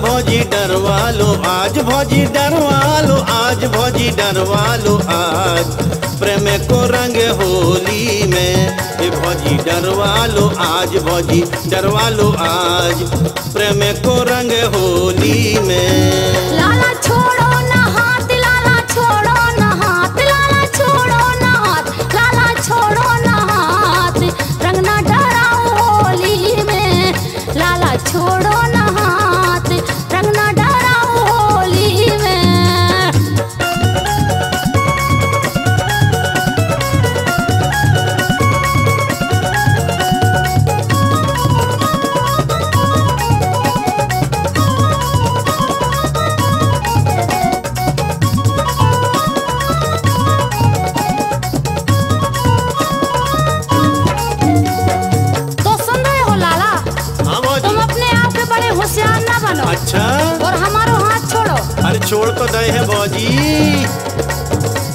भौजी डरवालो आज भौजी डरवालो आज भौजी डरवालो आज प्रेम को रंग होली में ए भौजी डरवालो आज भौजी डरवालो आज प्रेम को रंग होली में। लाला छोड़ो छोड़ तो दे है बाजी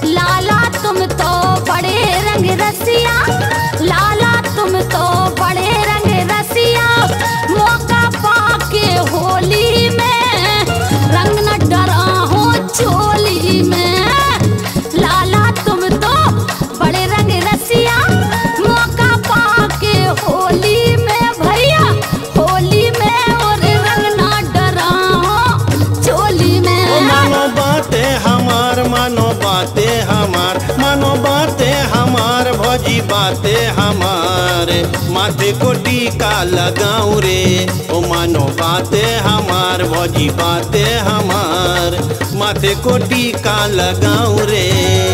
लाला, तुम तो बड़े रंग रसिया। लाला, तुम तो बड़े रंग रसिया। मौका पाके होली में रंग न डरा हो चोली भौजी बातें हमारे। माथे को टीका लगाऊँ रे। ओ मानो बातें हमार भौजी बातें हमार। माथे को टीका लगाऊँ रे।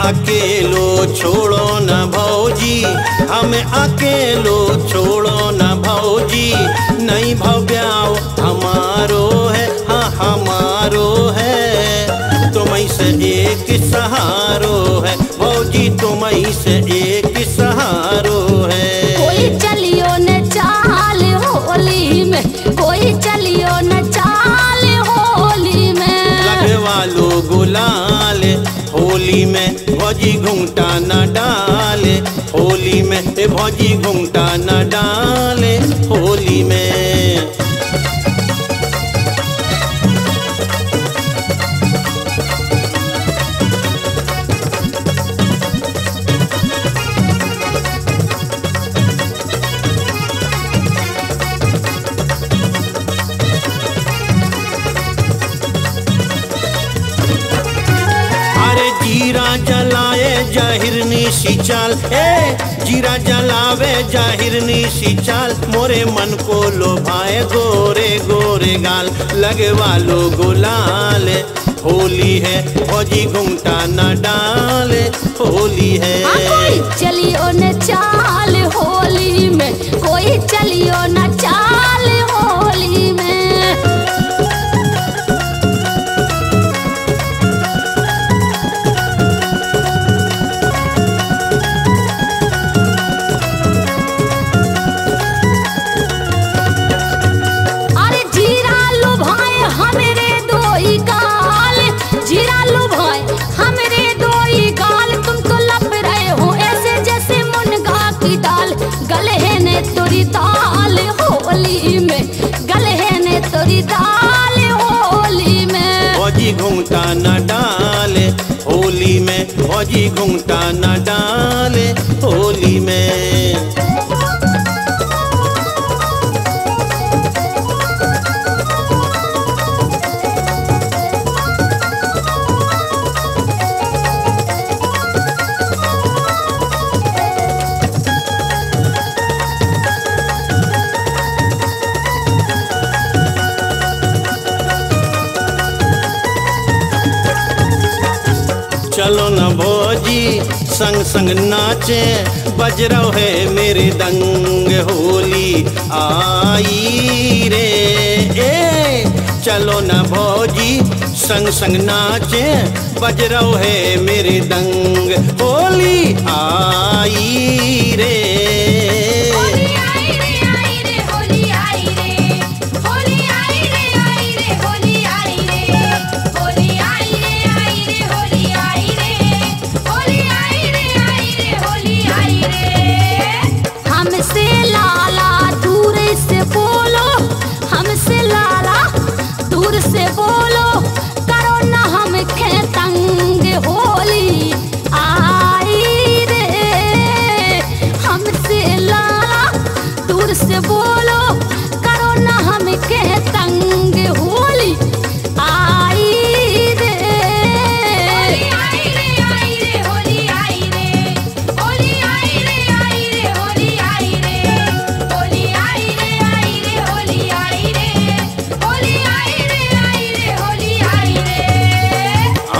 अकेलो छोड़ो न भौजी हमें अकेलो छोड़ो न भौजी नहीं भव्याओ, हमारो है हाँ हमारो है। तुम्हें से एक सहारो है भौजी तुम्हें से एक भौजी घूंटा न डाले होली में भौजी घूंटा न डाले होली में। सी चाल ए जीरा जलावे जाहिरनी सी चाल। मोरे मन को लोभाए गोरे गोरे गाल लगे वालो गुलाल। होली है, भौजी घूंटा न डाले। होली है। चलियो न चाल, होली में कोई चलियो न चाल। न डाले होली में भौजी घूमता न डाले। चलो न भोजी, संग संग नाचे। बज रहो है मेरे दंग होली, आई रे। ए, चलो न भोजी, संग संग नाचे। बज रहो है मेरे दंग होली, आई रे।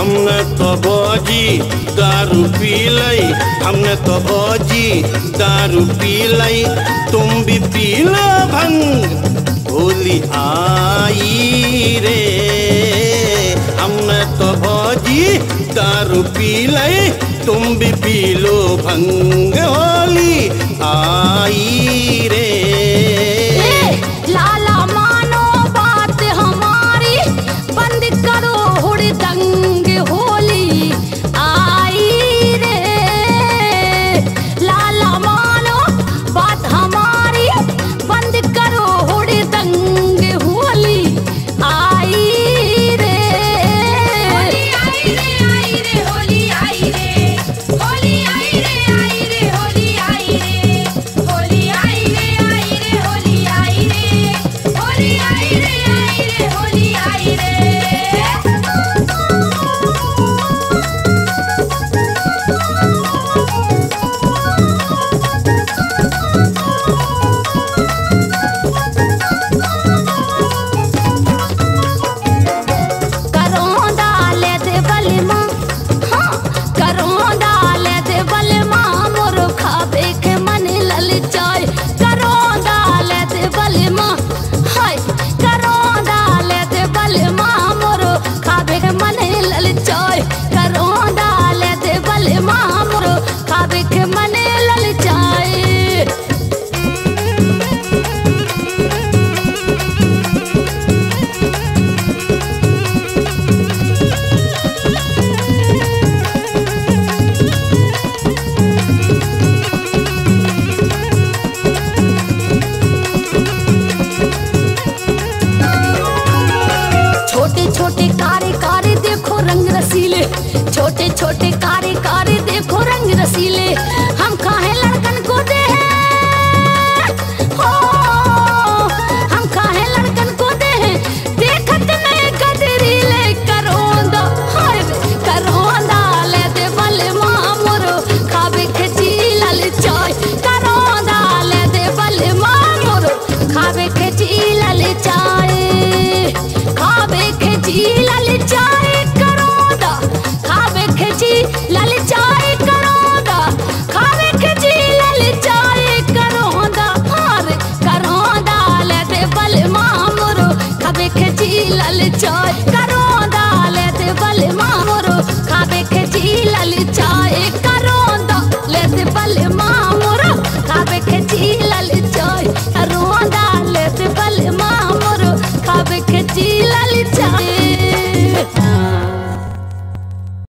हमने तो भौजी, दारू पी लई। हमने तो बजी दारू पी लई। तुम भी पी लो भंग होली आई रे। हमने तो भौजी, दारू पी लई। तुम भी पी लो भंग होली आई रे।